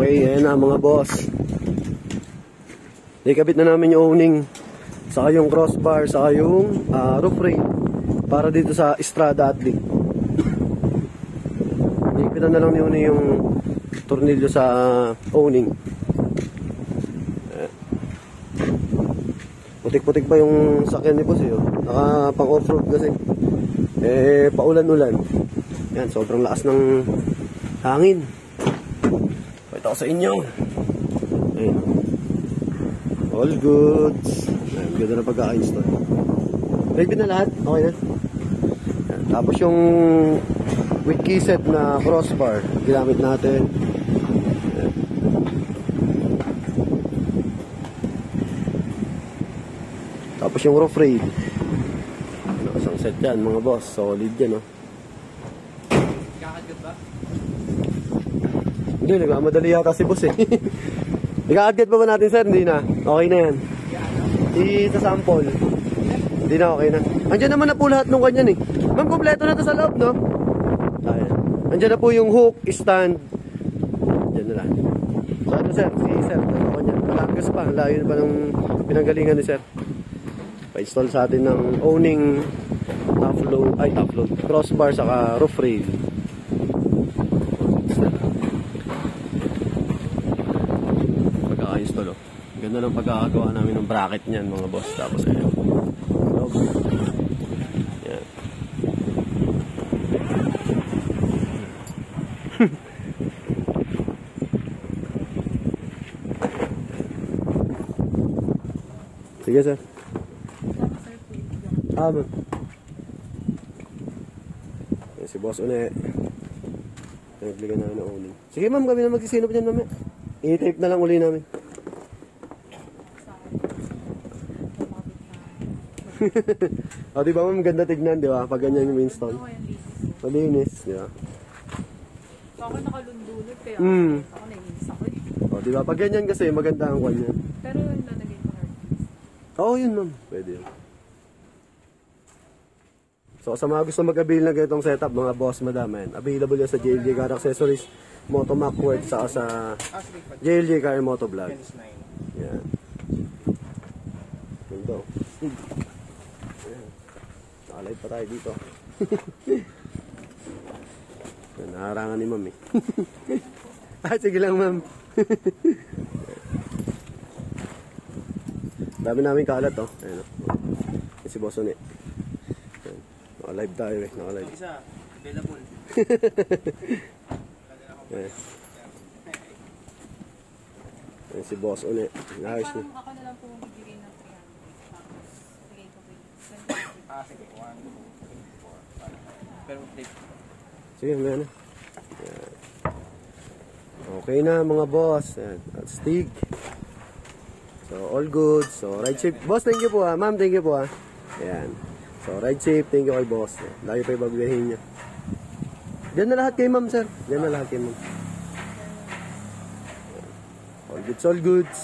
Okay, ayan na mga boss. Ikabit na namin yung owning. Saka yung crossbar, saka yung ah, roof rail. Para dito sa Estrada Atlic. Ikitan na lang yun yung tornilyo sa owning. Ayan. Putik-putik pa yung sakyan ni boss eh. oh. Naka pang off-road kasi. Eh, paulan-ulan. Yan, sobrang lakas ng hangin. Pakita ko sa inyo. Ayun. All goods. Ayun, ganda na to. Ready na lahat? Okay na? Tapos yung with key set na crossbar, ginamit natin. Tapos yung roof rail. Ano, isang set yan mga boss. Solid yan oh. Kakagat ba? Hindi, nagmamadali yata si boss eh. Nag-a-adget pa ba natin sir? Hindi na. Okay na yan. I-sample. Hindi na, okay na. Andiyan naman na po lahat nung kanyan eh. Ma'am, kompleto na to sa loob, no? Andiyan na po yung hook, stand. Andiyan na lahat. So ano sir? Si sir, ano ko niyan? Malagas pa. Layo pa ng pinanggalingan ni sir. Pa-install sa atin ng owning top load, ay top load, crossbar saka roof rail. Pagkaka-install oh. Ganda ng pagkakagawa namin ng bracket niyan mga boss. Tapos ayun. Loob. Yan. Sige sir. Ah, ma'am. Si boss une. Nagligan na ng uling. Sige ma'am, kami na magsisinop niyan mamaya. I-tape na lang uli namin. o, di ba ma'am, ganda tignan, di ba? Pag ganyan yung linis? Malinis, di ba? So ako nakalundulot kaya Mm. ako naiinis ako eh. O, di ba? Pag ganyan kasi, maganda ang kanya. Pero nalagay ko hard disk. Oo, yun ma'am. Pwede yun. So, sa mga gusto mag-avail na ganitong setup, mga boss, madam, yan. Available yan sa JLJ Car Accessories, Motomac World, saka sa JLJ Car Moto Vlog. Yan. Ganda. Oh. Ayan. Nakalive pa tayo dito. Naharangan ni ma'am eh. ah, sige lang ma'am. Dami namin kalat oh. Ayan oh. Si Boss One. Ayan. Naka-live tayo eh. Naka-live. Isa, available. Ayan. Ayan si Boss One. Naayos niya. Parang ako na lang po bibigay ng 300. Tapos, bigay ko po yung 20. Ah, sige. 1, 2, 3, 4, 5. Pero take. Sige, may ano. Okay na mga boss. Ayan. At Stig. So, all good. So, ride safe. Boss, thank you po ha. Ma'am, thank you po ha. Ayan. So, ride safe. Thank you kay boss. Lagi pa babiyahin niya. Diyan na lahat kay ma'am, sir. Diyan na lahat kay ma'am. All goods, all goods.